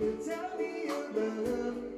You tell me you love.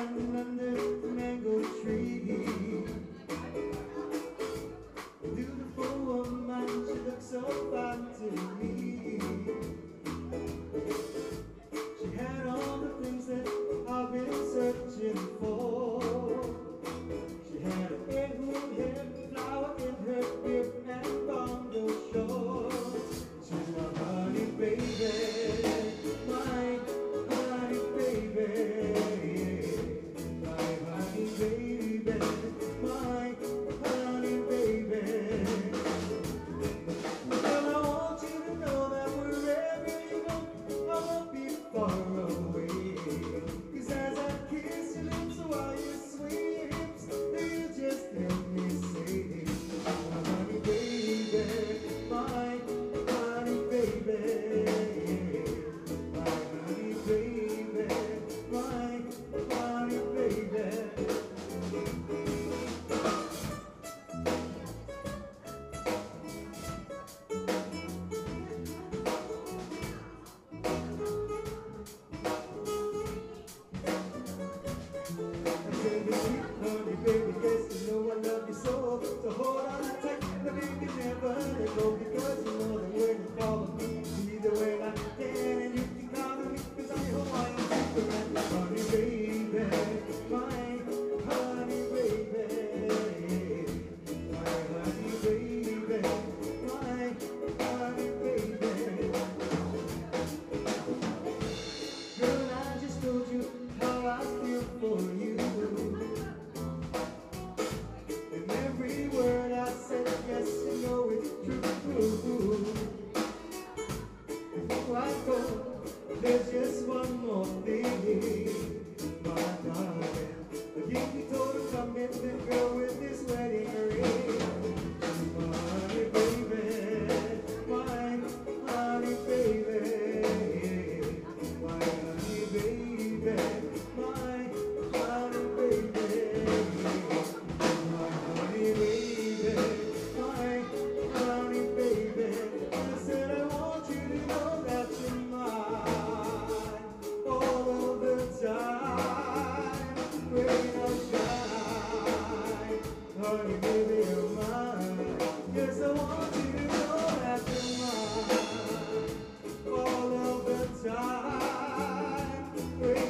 down under the mango tree Beautiful woman, she looks so fine to me.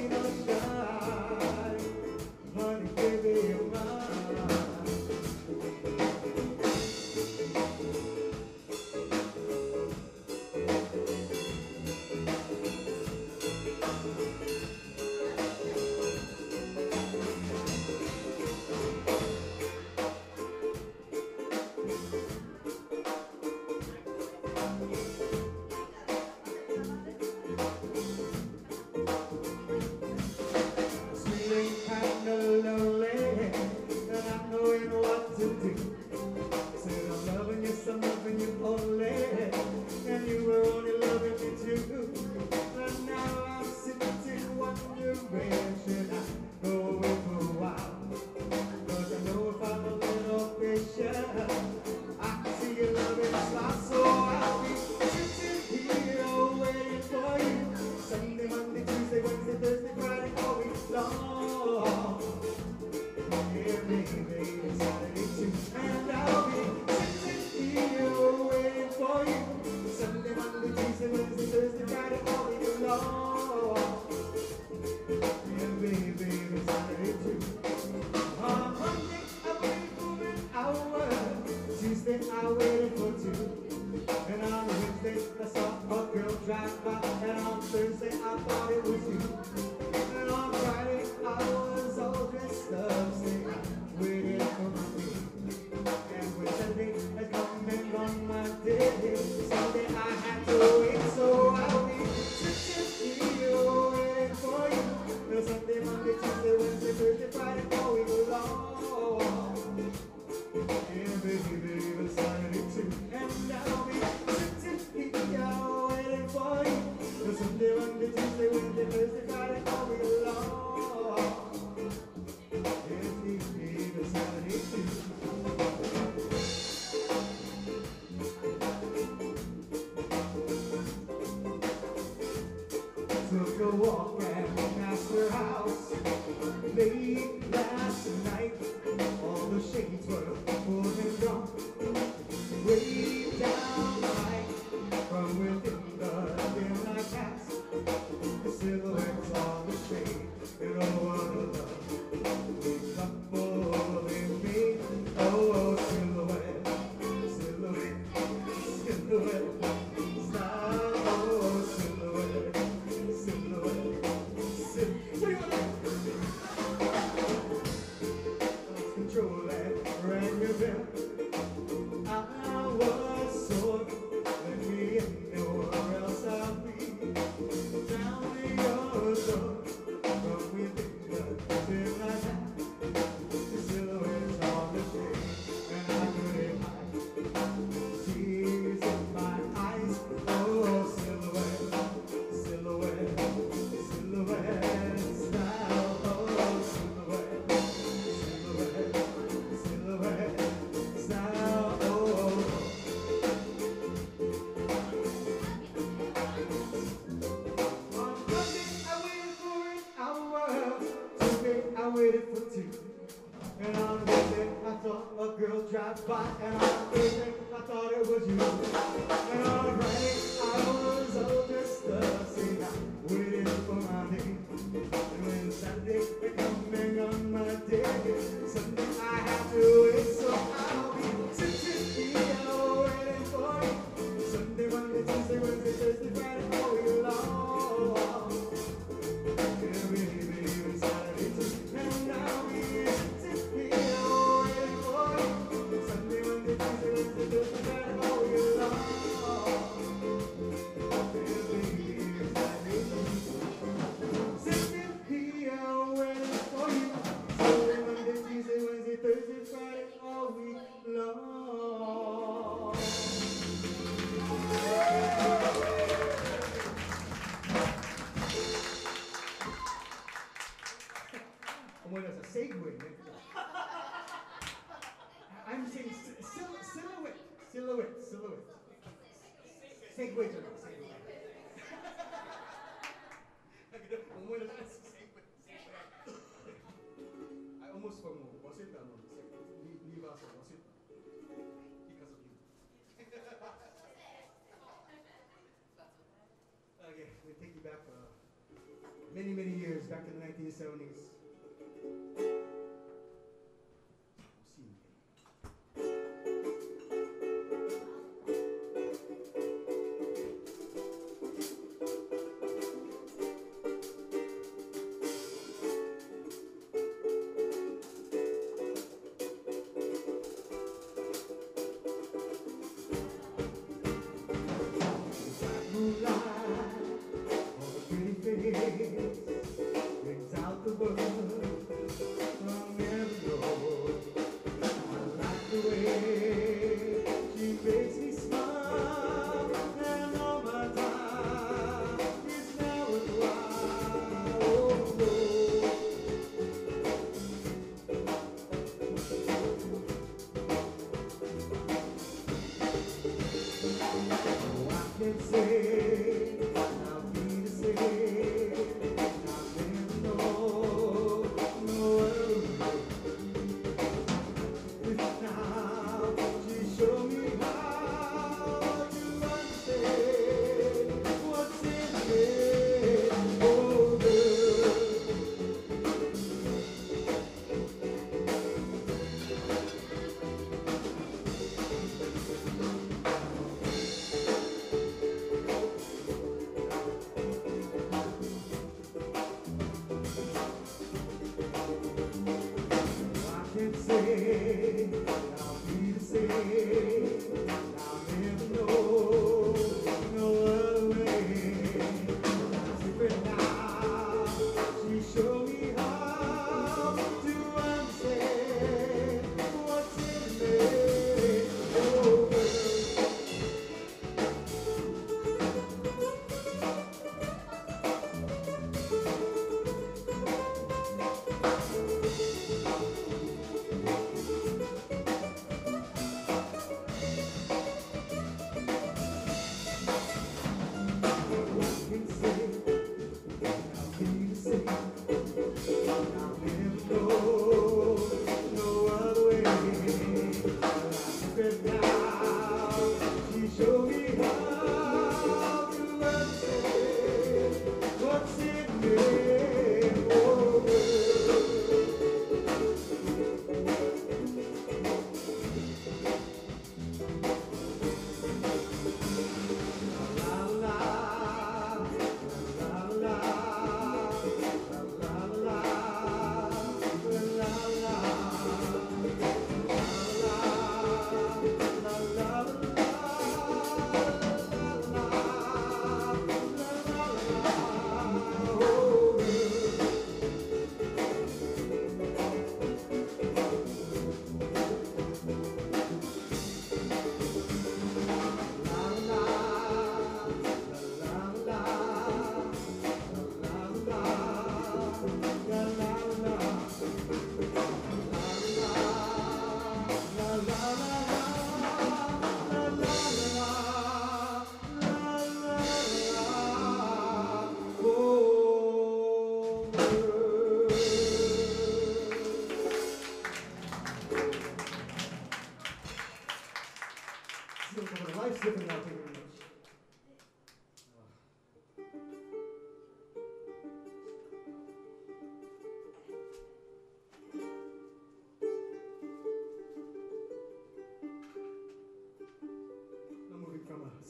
Sweet Ocean. waited for two. And on Wednesday, I saw a girl drive by, and on Thursday, I thought it was you. And on Friday, 1970s.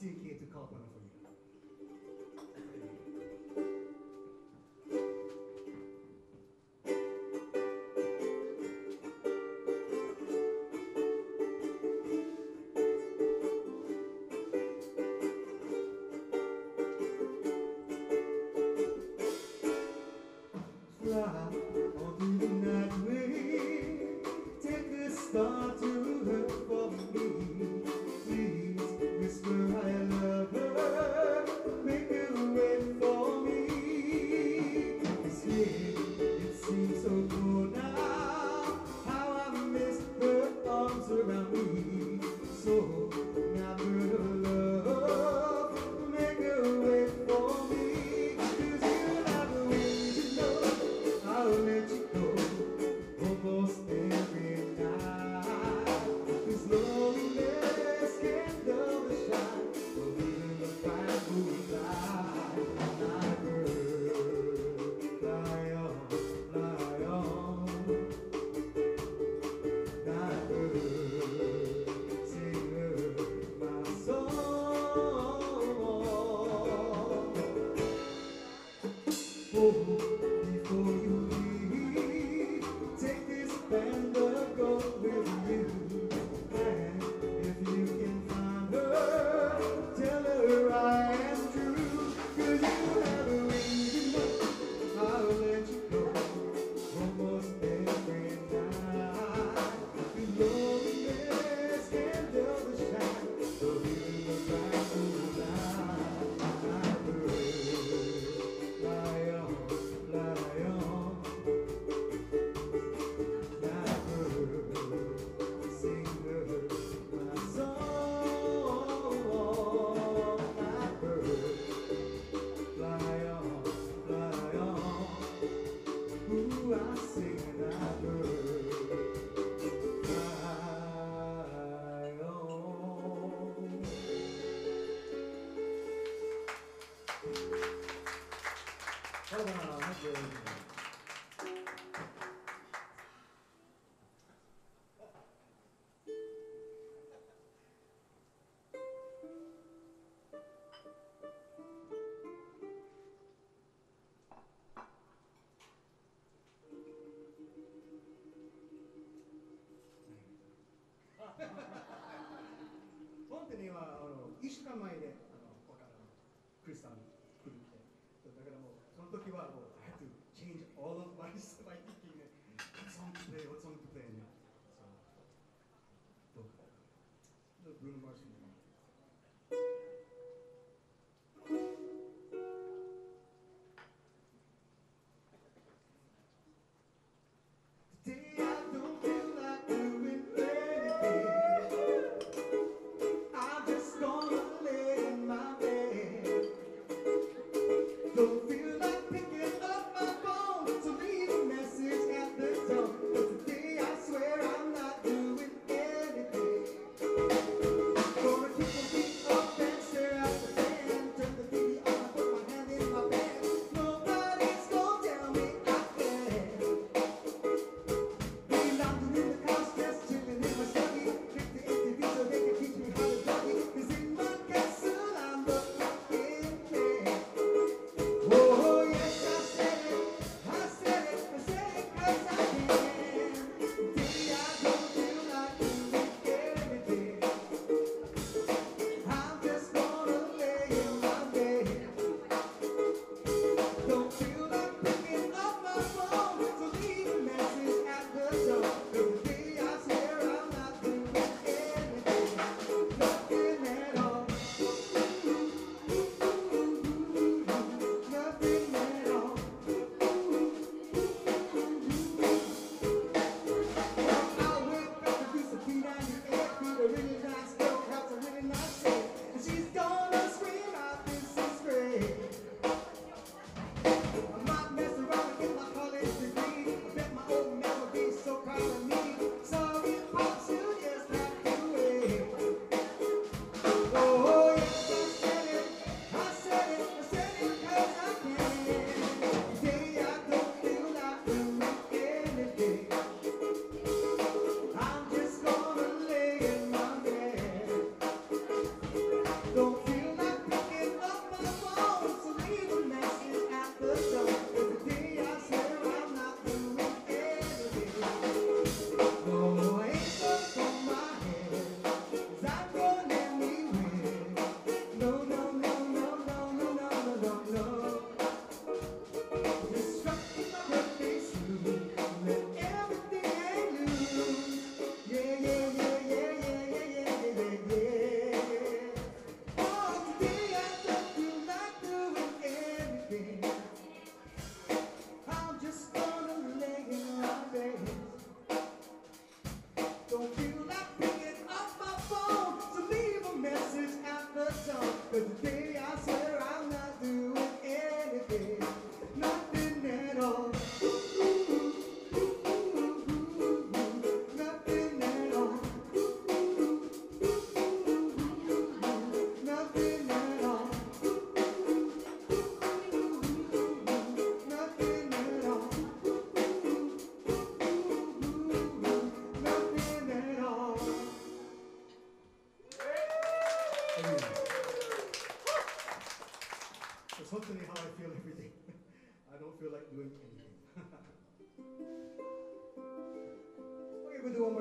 Türkiye to Kalkman'a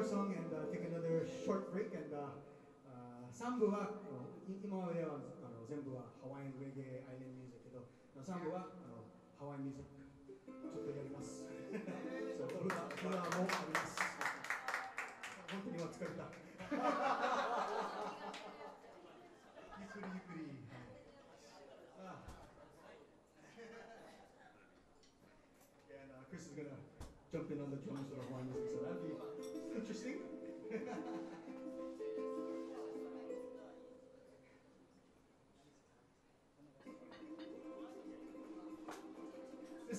song and uh, take another short break. And uh, uh, 3部はあのい今まではあの全部はハワイアンレゲエアイランドミュージックけど3部はあのハワイアンミュージックちょっとやります。そうフラフラもあります。本当に今疲れた。ゆっくりゆっくり。あ And uh, Chris is gonna jump in on the drums for the Hawaiian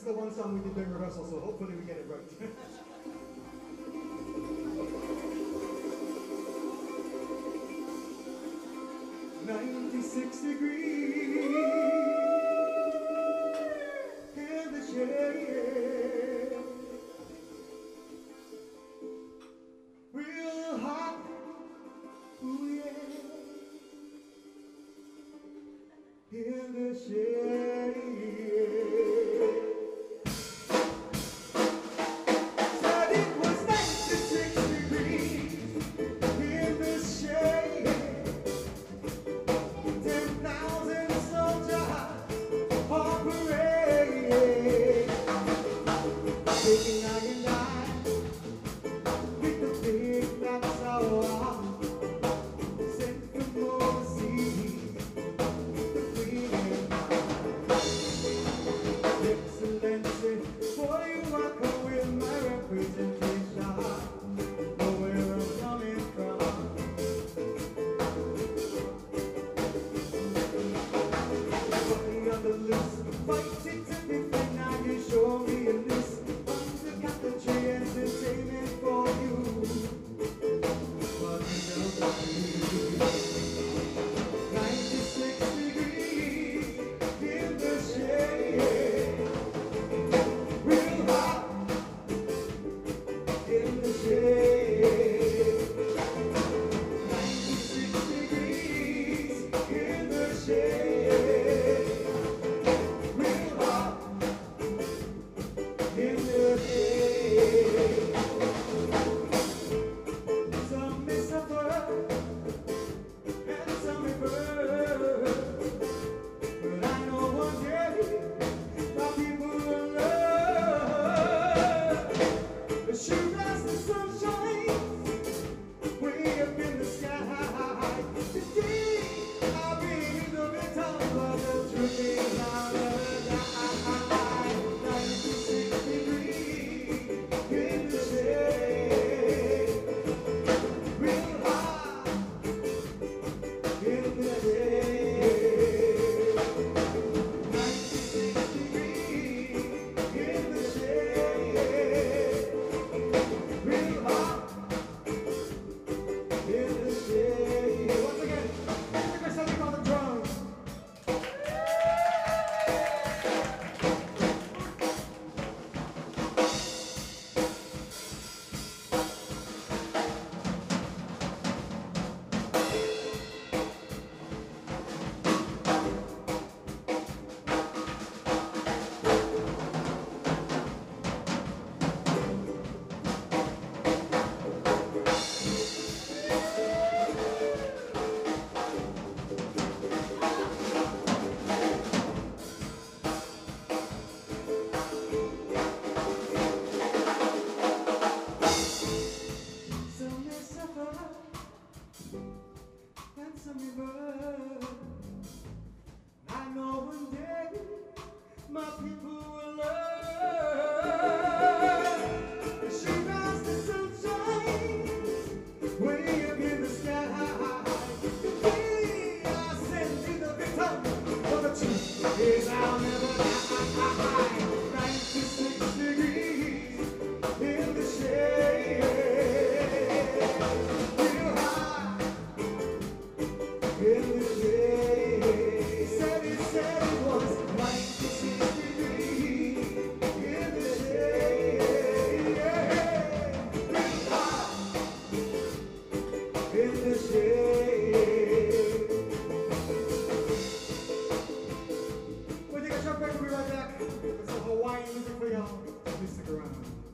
is the one song we did during rehearsal, so hopefully we get it right. Ninety-six degrees i my people will learn. It's a Hawaiian music for y'all. Please stick around.